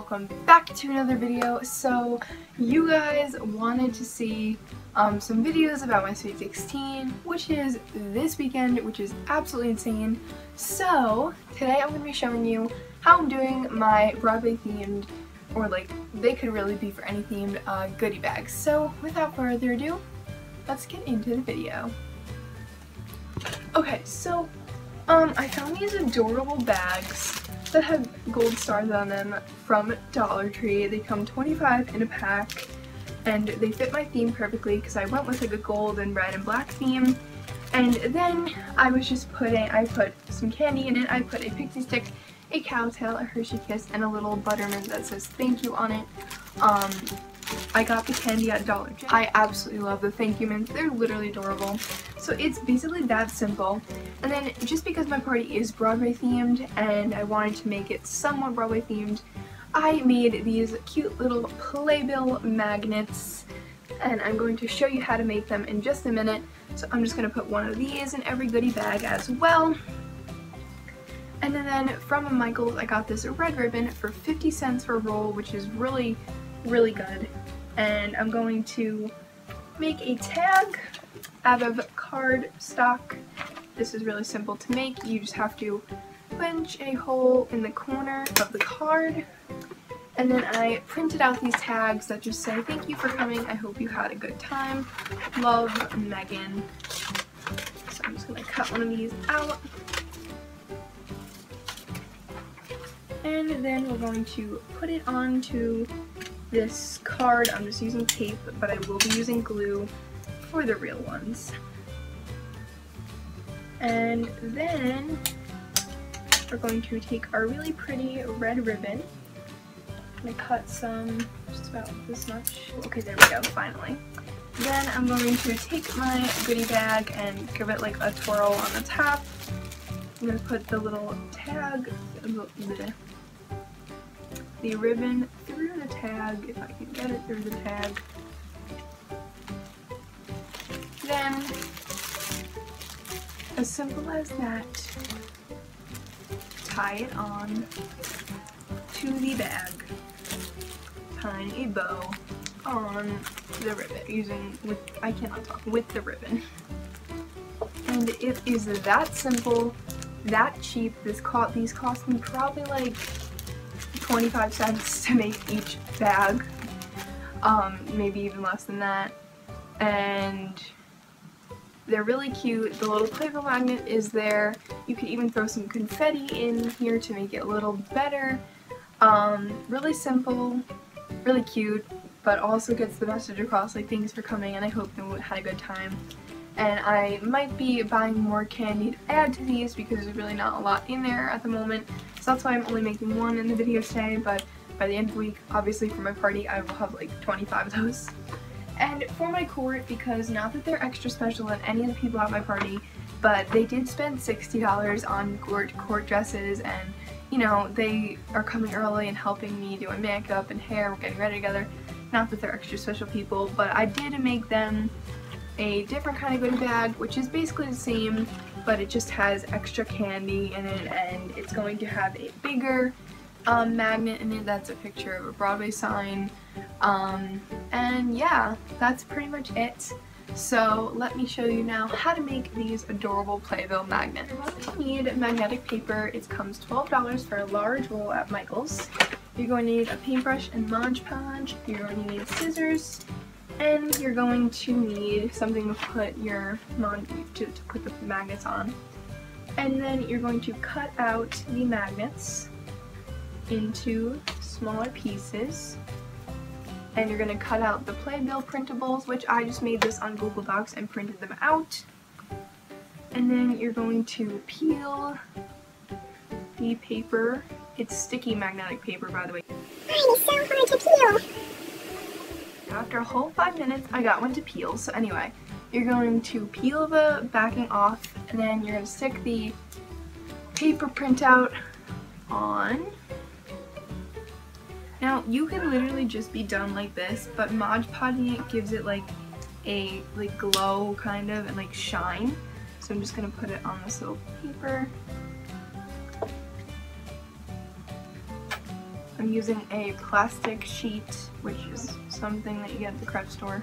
welcome back to another video. So you guys wanted to see um, some videos about my Sweet 16 which is this weekend which is absolutely insane. So today I'm going to be showing you how I'm doing my Broadway themed or like they could really be for any themed uh, goodie bags. So without further ado let's get into the video. Okay so um, I found these adorable bags that have gold stars on them from Dollar Tree. They come 25 in a pack and they fit my theme perfectly because I went with like a gold and red and black theme. And then I was just putting, I put some candy in it. I put a pixie stick, a Cow Tale, a Hershey Kiss, and a little buttermint that says thank you on it. Um, I got the candy at Dollar Tree. I absolutely love the thank you mints. They're literally adorable. So it's basically that simple. And then just because my party is Broadway themed and I wanted to make it somewhat Broadway themed, I made these cute little playbill magnets and I'm going to show you how to make them in just a minute. So I'm just going to put one of these in every goodie bag as well. And then from Michaels I got this red ribbon for 50 cents for a roll which is really really good and I'm going to make a tag out of card stock. This is really simple to make. You just have to punch a hole in the corner of the card and then I printed out these tags that just say thank you for coming, I hope you had a good time, love Megan. So I'm just going to cut one of these out. And then we're going to put it onto this card. I'm just using tape, but I will be using glue for the real ones. And then we're going to take our really pretty red ribbon. To cut some, just about this much. Okay, there we go, finally. Then I'm going to take my goodie bag and give it like a twirl on the top. I'm going to put the little tag, the, the ribbon tag, if I can get it through the tag. Then, as simple as that, tie it on to the bag, tying a bow on the ribbon using with I cannot talk with the ribbon and it is that simple that cheap this cost these cost me probably like 25 cents to make each bag, um, maybe even less than that. And they're really cute. The little playbill magnet is there. You could even throw some confetti in here to make it a little better. Um, really simple, really cute, but also gets the message across like thanks for coming and I hope you had a good time. And I might be buying more candy to add to these because there's really not a lot in there at the moment. So that's why I'm only making one in the video today, but by the end of the week, obviously for my party, I will have like 25 of those. And for my court, because not that they're extra special than any of the people at my party, but they did spend $60 on court, court dresses and you know, they are coming early and helping me do my makeup and hair, we're getting ready together. Not that they're extra special people, but I did make them a different kind of goodie bag, which is basically the same, but it just has extra candy in it, and it's going to have a bigger um, magnet in it that's a picture of a Broadway sign. Um, and yeah, that's pretty much it. So let me show you now how to make these adorable Playbill magnets. You need magnetic paper. It comes $12 for a large roll at Michael's. You're going to need a paintbrush and Mod Podge. You're going to need scissors, and you're going to need something to put your to, to put the magnets on. And then you're going to cut out the magnets into smaller pieces. And you're going to cut out the playbill printables, which I just made this on Google Docs and printed them out. And then you're going to peel the paper. It's sticky magnetic paper, by the way. Mine is so hard to peel. After a whole five minutes, I got one to peel. So anyway, you're going to peel the backing off and then you're going to stick the paper printout on. Now, you can literally just be done like this, but Mod Podging it gives it like a like glow kind of and like shine. So I'm just going to put it on this little paper. I'm using a plastic sheet, which is something that you get at the craft store,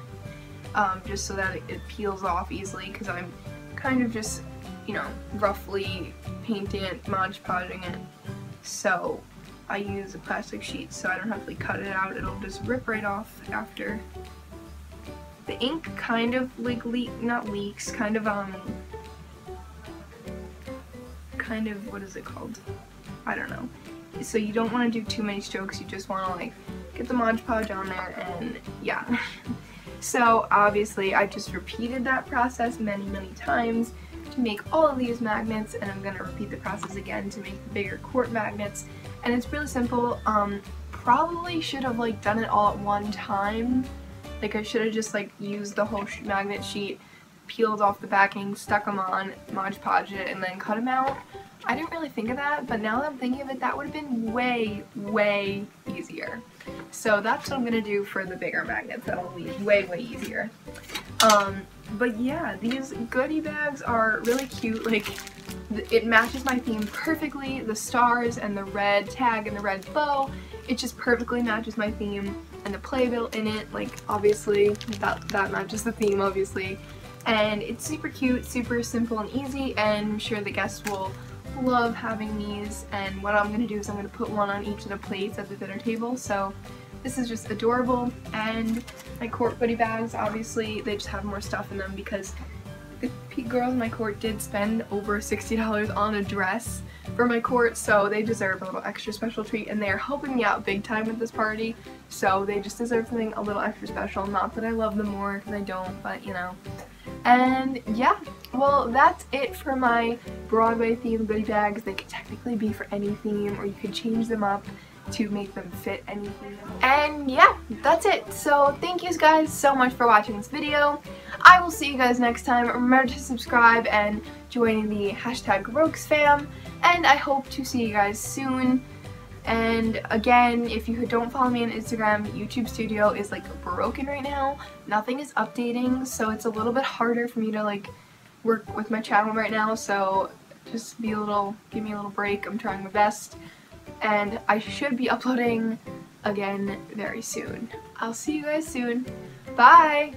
um, just so that it, it peels off easily because I'm kind of just, you know, roughly painting it, Mod Podging it. So I use a plastic sheet so I don't have to like, cut it out. It'll just rip right off after. The ink kind of like leak, not leaks, kind of um, kind of, what is it called? I don't know. So you don't want to do too many strokes, you just want to like get the Mod Podge on there and yeah. so obviously I just repeated that process many, many times to make all of these magnets and I'm going to repeat the process again to make the bigger quart magnets and it's really simple. Um, probably should have like done it all at one time. Like I should have just like used the whole magnet sheet, peeled off the backing, stuck them on, Mod Podge it, and then cut them out. I didn't really think of that, but now that I'm thinking of it, that would have been way, way easier. So that's what I'm to do for the bigger magnets. That'll be way, way easier. Um, but yeah, these goodie bags are really cute. Like, it matches my theme perfectly. The stars and the red tag and the red bow, it just perfectly matches my theme. And the playbill in it, like, obviously, that, that matches the theme, obviously. And it's super cute, super simple and easy, and I'm sure the guests will love having these. And what I'm going to do is I'm going to put one on each of the plates at the dinner table. So this is just adorable. And my court goodie bags, obviously, they just have more stuff in them because the girls in my court did spend over $60 on a dress for my court so they deserve a little extra special treat, and they're helping me out big time with this party, so they just deserve something a little extra special. Not that I love them more, because I don't, but you know. And yeah, well that's it for my Broadway themed goodie bags. They could technically be for any theme, or you could change them up to make them fit anything. And yeah, that's it. So thank you guys so much for watching this video. I will see you guys next time. Remember to subscribe and join the hashtag Rokes fam. And I hope to see you guys soon. And again, if you don't follow me on Instagram, YouTube Studio is like broken right now. Nothing is updating, so it's a little bit harder for me to like work with my channel right now. So just be a little, give me a little break. I'm trying my best and I should be uploading again very soon. I'll see you guys soon. Bye!